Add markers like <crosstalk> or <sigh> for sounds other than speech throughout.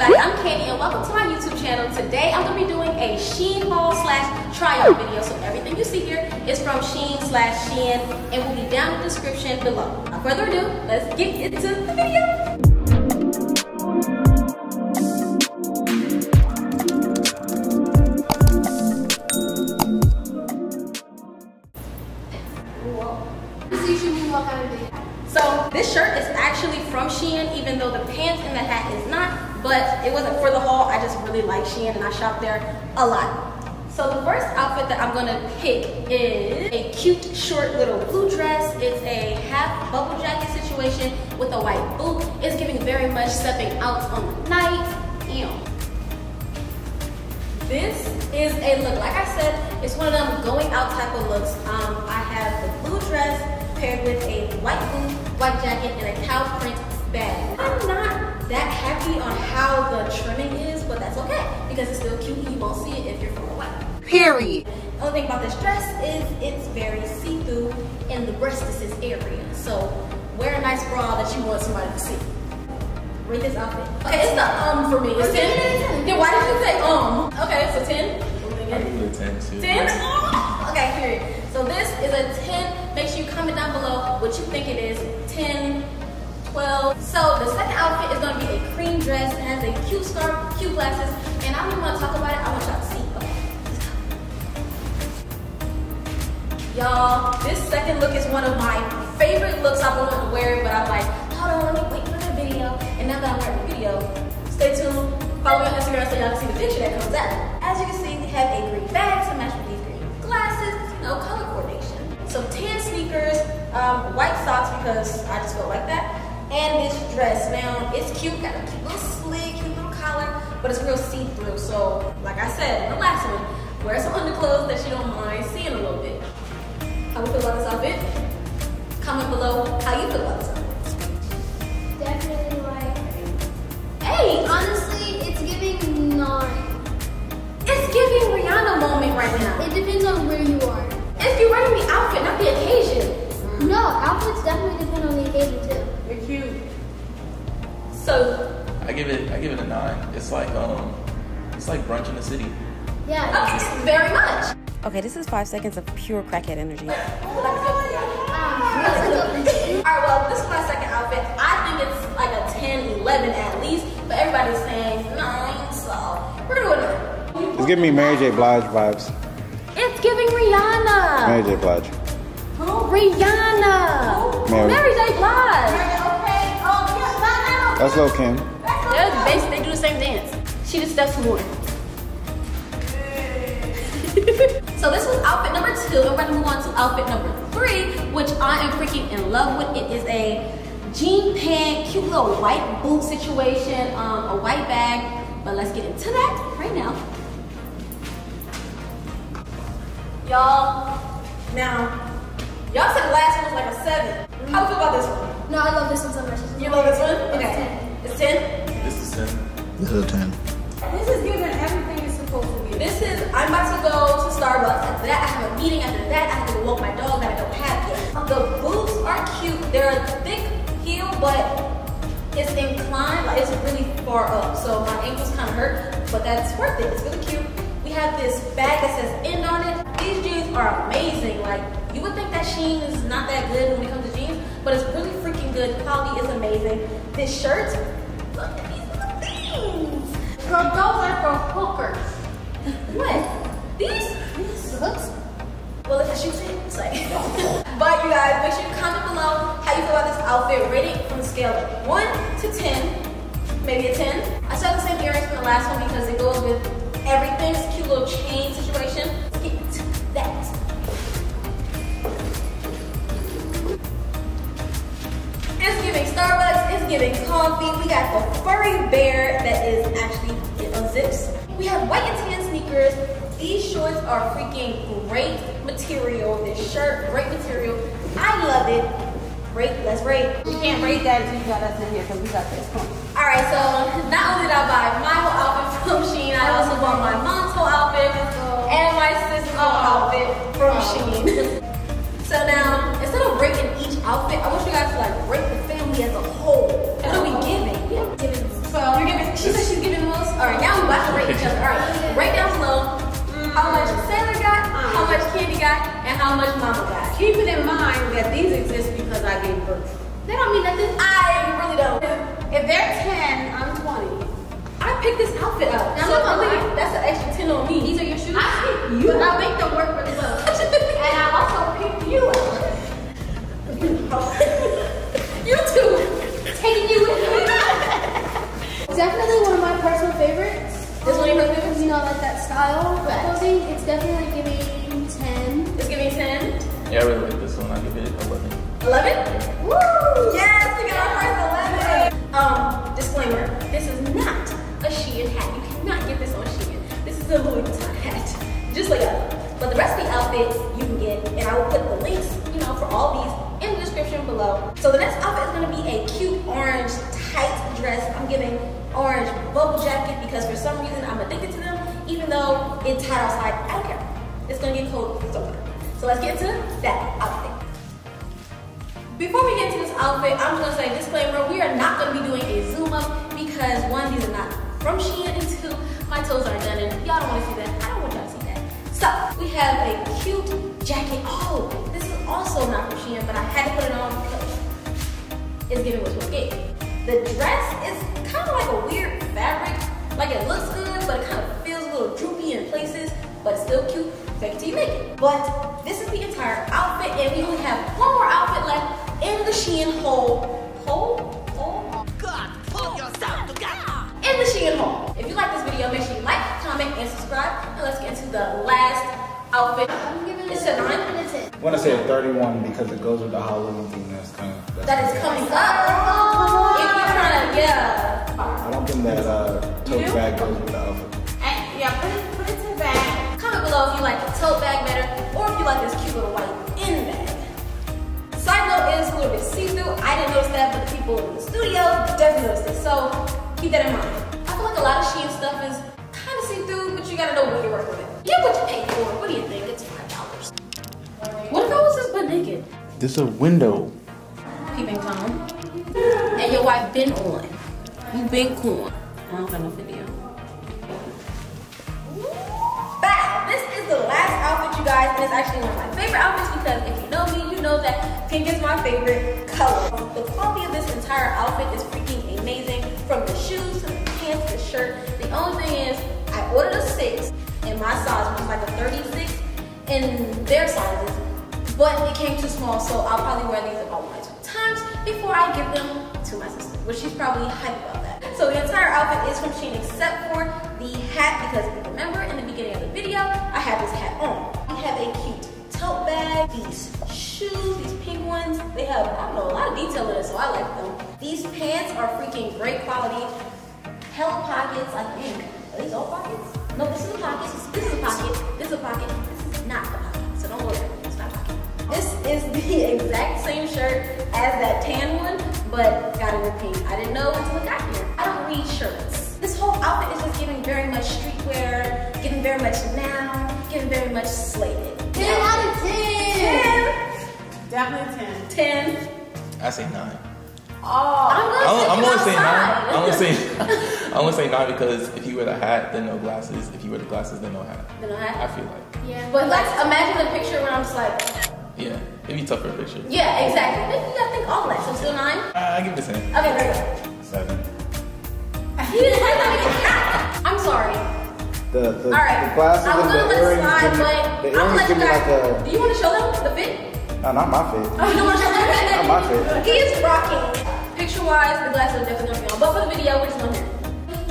everybody, I'm Kandi and welcome to my YouTube channel. Today I'm going to be doing a Shein haul slash try on video. So everything you see here is from Shein slash Shein and will be down in the description below. Without further ado, let's get into the video. So this shirt is actually from Shein, even though the pants and the hat is but it wasn't for the haul. I just really like Shein and I shop there a lot. So the first outfit that I'm gonna pick is a cute short little blue dress. It's a half bubble jacket situation with a white boot. It's giving very much stepping out on the night. Ew. This is a look, like I said, it's one of them going out type of looks. Um, I have the blue dress paired with a white boot, white jacket, and a cow print bag. I'm not that happy on how the trimming is, but that's okay because it's still cute and you won't see it if you're from Hawaii. Period. The only thing about this dress is it's very see-through in the breastises area. So wear a nice bra that you want somebody to see. Rate this outfit. Okay, it's the um for me. It's 10. Then why did you say um? Dress. It has a cute scarf, cute glasses, and I don't even wanna talk about it. I want y'all to see. Okay. Y'all, this second look is one of my favorite looks I wanted to wear, but I'm like, hold on, let me wait for the video. And now that I'm wearing the video, stay tuned. Follow me on Instagram so y'all can see the picture that comes out. As you can see, we have a green bag to match with these green glasses, you know, color coordination. So tan sneakers, um, white socks because I just felt like that, and this dress. Now, it's cute, got a cute little slit, cute little collar, but it's real see-through. So, like I said, the last one, wear some underclothes that you don't mind seeing a little bit. How we feel about this outfit? Comment below how you feel about this outfit. Definitely like. Hey, Honestly, So, I give it I give it a nine. It's like um it's like brunch in the city. Yeah. okay, very much. Okay, this is five seconds of pure crackhead energy. Alright, <laughs> well, this is my second outfit. I think it's like a 10, 11 at least, but everybody's saying 9, so we're gonna go It's giving me Mary J. Blige vibes. It's giving Rihanna. Mary J. Blige. Rihanna. Mary. Mary That's low, Kim. Basically they do the same dance. She just steps forward. <laughs> so this was outfit number two. and We're gonna move on to outfit number three, which I am freaking in love with. It is a jean pant, cute little white boot situation, um, a white bag. But let's get into that right now. Y'all, now, y'all said the last one was like a seven. How do you feel about this one? No, I love this one so much. You love this one? It's Okay. It's 10? This is 10. This is a 10. This is giving everything it's supposed to be. This is, I'm about to go to Starbucks. After that, I have a meeting. After that, I have to walk my dog that I don't have yet. The boots are cute. They're a thick heel, but it's inclined, like it's really far up. So my ankles kind of hurt, but that's worth it. It's really cute. We have this bag that says end on it. These jeans are amazing. Like, you would think that Shein is not that good when it good. Quality is amazing. This shirt, look at these little things. Girl, those are for hookers. what? These? These hooks? Well, if the shoe fit, it's like. <laughs> but you guys, make sure you comment below how you feel about this outfit. Rate it from a scale of 1 to 10. Maybe a 10. I still have the same earrings from the last one because it goes with everything. It's a cute little chain situation. Giving coffee. We got the furry bear that is actually unzips. We have white and tan sneakers. These shorts are freaking great material. This shirt, great material. I love it. Rate, let's rate. You can't rate that until you got us in here because we got this. On. All right, so <laughs> not only did I buy my whole outfit from Shein, I also bought my mom's whole outfit and my sister's whole outfit from oh. Shein. <laughs> so now, instead of rating each outfit, I want you guys to like rate the family as a whole. Right, to rate each other. All right, rate down below how much Sarah got, how much Kandi got, and how much Mama got. Keep it in mind that these exist because I gave birth. They don't mean nothing. I really don't. If they're 10, I'm 20. I picked this outfit out. Now, so I'm gonna lie. that's an extra 10 on me. These are your shoes. I picked you But I make them work really <laughs> well. And I also picked you out. <laughs> you too. Taking you with me. <laughs> Definitely one of my personal favorites. This one your favorite? Because you know, like that style of clothing, it's definitely giving 10. It's giving 10. Yeah, I really like this one. I give it 11. 11? Woo! Yes, we got our first 11. Um, disclaimer, this is not a Shein hat. You cannot get this on Shein. This is a Louis Vuitton hat. Just like that. But the rest of the outfits you can get, and I will put the links, you know, for all these in the description below. So the next outfit is gonna be a cute orange tight dress. I'm giving orange bubble jacket because for some reason I'm addicted to them, even though it's hot outside. I don't care. It's gonna get cold. It's okay. So let's get into that outfit. Before we get into this outfit, I'm just gonna say disclaimer, we are not gonna be doing a zoom up because one, these are not from Shein, and two, my toes aren't done and y'all don't wanna see that. I don't want y'all to see that. So, we have a cute jacket. Oh, this is also not from Shein, but I had to put it on because it's giving what you gave. The dress is kind of like a weird still cute. Fake it till you make it. But this is the entire outfit, and we only have one more outfit left in the Shein hole. Hole? Hole? God, pull yourself together. In the Shein hole. If you like this video, make sure you like, comment, and subscribe. And let's get into the last outfit. I'm giving it It's a a 9. 9 and a 10. I want to say a 31 because it goes with the Halloween theme. That's kind of. That's That is coming up. If you're trying to, yeah. I don't think that uh, tote bag goes with the bag. If you like the tote bag better or if you like this cute little white in bag. Side note is a little bit see-through. I didn't notice that, but the people in the studio definitely noticed it. So keep that in mind. I feel like a lot of Shein stuff is kind of see-through, but you gotta know what you're working with. Get what you pay for. What do you think? It's five dollars. What if I was just butt naked? This is a window. Peeping Tom. And your wife been on. You been cool. I don't got no video. Bow! The last outfit, you guys, and it's actually one of my favorite outfits because if you know me, you know that pink is my favorite color. The quality of this entire outfit is freaking amazing. From the shoes to the pants to the shirt. The only thing is, I ordered a six and my size, was like a 36 in their sizes, but it came too small, so I'll probably wear these about one or two times before I give them to my sister, which she's probably hyped about that. So the entire outfit is from Shein except for the hat, because remember in the beginning of the video, I had this hat on. We have a cute tote bag, these shoes, these pink ones. They have, I don't know, a lot of detail in it, so I like them. These pants are freaking great quality. Hell pockets, I think. are these all pockets? No, this is a pocket. This is a pocket. This is a pocket. This is not a pocket. This is the exact same shirt as that tan one, but got it in pink. I didn't know until it got here. I don't read shirts. This whole outfit is just giving very much streetwear, giving very much now, giving very much slated. 10 out of 10. 10. Definitely 10. 10. I say 9. Oh. I'm gonna I'm, take I'm you gonna say nine. I'm gonna <laughs> say <laughs> I'm gonna say nine because if you wear the hat, then no glasses. If you wear the glasses, then no hat. Then no hat? I feel like, Yeah. But let's imagine a picture where I'm just like, yeah, it'd be tougher picture. yeah, exactly. Maybe you gotta think all that. So still nine? Uh, I give it a ten. Okay, very good. Seven. He didn't have that. I'm sorry. The the, All right. the glasses I was and gonna the let it earrings slide, give me, but the I'm gonna earrings let give you me guys. like Do you want to show them the fit? No, not my fit. You don't want to show them the <laughs> fit? Not my fit. He is rocking. Picture-wise, the glasses are definitely gonna be on. But for the video, we're just gonna.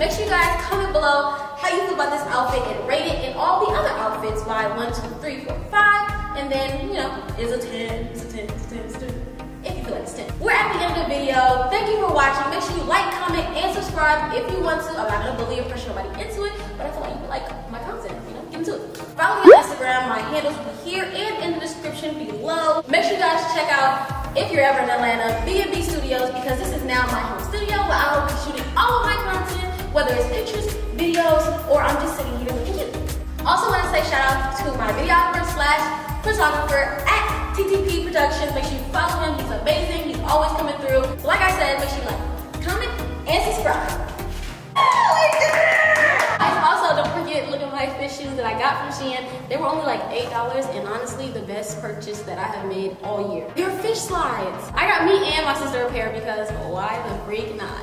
Make sure you guys comment below how you feel about this outfit and rate it, and all the other outfits by one, two, three, four, five, and then you know, is a ten, is a ten, is a ten, is a ten. If you feel like it's 10. We're at the end of the video. Thank you for watching. Make sure you like, comment, and subscribe if you want to. I'm not gonna bully or pressure nobody into it, but I feel like you like my content. You know, get into it. Follow me on Instagram. My handles will be here and in the description below. Make sure you guys check out if you're ever in Atlanta, B&B Studios because this is now my home studio where I will be shooting all of my content, whether it's pictures, videos, or I'm just sitting here with you. Also want to say shout out to my videographer slash photographer at TTP Productions. Make sure you follow him. He's amazing. He's always coming through. So like I said, make sure you like, comment, and subscribe. Oh, also, don't forget Look at My fish shoes that I got from Shein. They were only like $8 and honestly the best purchase that I have made all year. They're fish slides. I got me and my sister a pair because why the freak not?